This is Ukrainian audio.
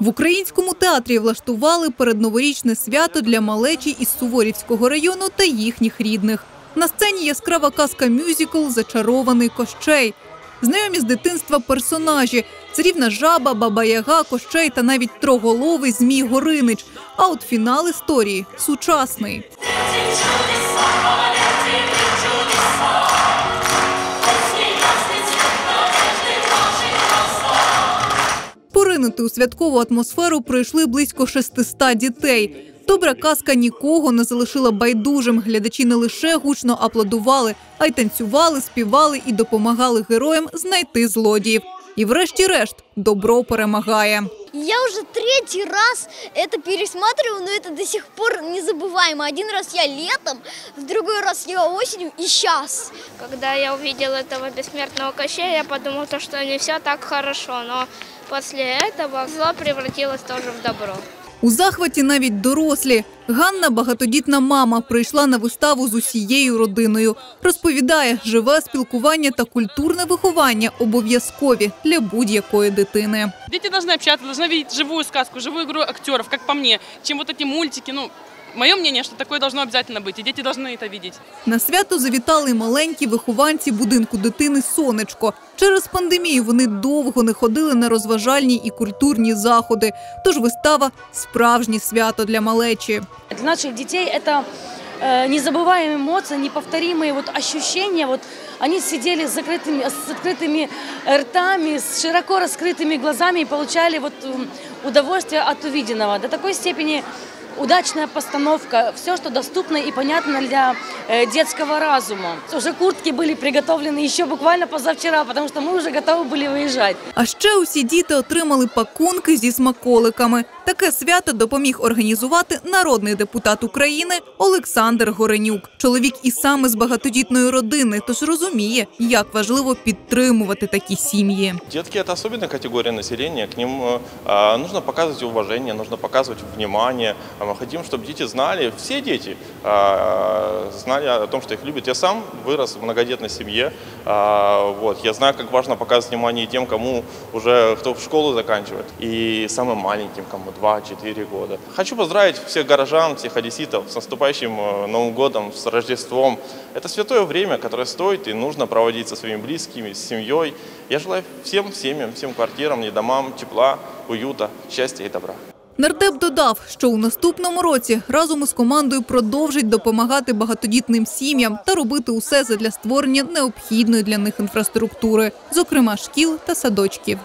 В українському театрі влаштували передноворічне свято для малечі із Суворівського району та їхніх рідних. На сцені яскрава казка мюзикл Зачарований кощей. Знайомі з дитинства персонажі царівна жаба, баба Яга, кощей та навіть троголовий Змій Горинич. А от фінал історії сучасний. Поринути у святкову атмосферу прийшли близько 600 дітей. Добра казка нікого не залишила байдужим. Глядачі не лише гучно аплодували, а й танцювали, співали і допомагали героям знайти злодіїв. І, врешті-решт, добро перемагає. Я уже третий раз это пересматриваю, но это до сих пор незабываемо. Один раз я летом, в другой раз я осенью и сейчас. Когда я увидел этого бессмертного Кощея, я подумал, то, что не все так хорошо, но после этого зло превратилось тоже в добро. У захваті навіть дорослі. Ганна, багатодітна мама, прийшла на виставу з усією родиною. Розповідає, живе спілкування та культурне виховання обов'язкові для будь-якої дитини. Дети должны общаться, должны видеть живую сказку, живую игру актеров, как по мне, чем вот эти мультики. Ну, мое мнение, что такое должно обязательно быть, и дети должны это видеть. На свято завітали й маленькі вихованці будинку дитини Сонечко. Через пандемію вони довго не ходили на розважальні і культурні заходи. Тож вистава справжнє свято для малечі. Для наших детей это э, незабываемые эмоции, неповторимые вот ощущения. Вот они сидели с закрытыми, с открытыми ртами, с широко раскрытыми глазами и получали вот м, удовольствие от увиденного. До такой степени удачная постановка, все, что доступно и понятно для э, детского разума. Уже куртки были приготовлены еще буквально позавчера, потому что мы уже готовы были выезжать. А ще усі діти отримали пакунки зі смаколиками. Таке свято допоміг організувати народний депутат України Олександр Горенюк. Чоловік і саме з багатодітної родини, тож розуміє, як важливо підтримувати такі сім'ї. Детки – это особенная категория населения, к ним э, а, нужно показывать уважение, нужно показывать внимание. А Мы хотим, чтобы дети знали, все дети а, знали о том, что их любят. Я сам вырос в многодетной семье, а, вот, я знаю, как важно показывать внимание тем, кому уже, кто в школу заканчивает, и самым маленьким, кому 2-4 года. Хочу поздравить всех горожан, всех одесситов с наступающим э, Новым годом, с Рождеством. Это святое время, которое стоит и нужно проводить со своими близкими, с семьей. Я желаю всем семьям, всем квартирам и домам тепла, уюта, счастья и добра. Нардеп додав, що у наступному році разом із командою продовжить допомагати багатодітним сім'ям та робити усе задля створення необхідної для них інфраструктури, зокрема шкіл та садочків.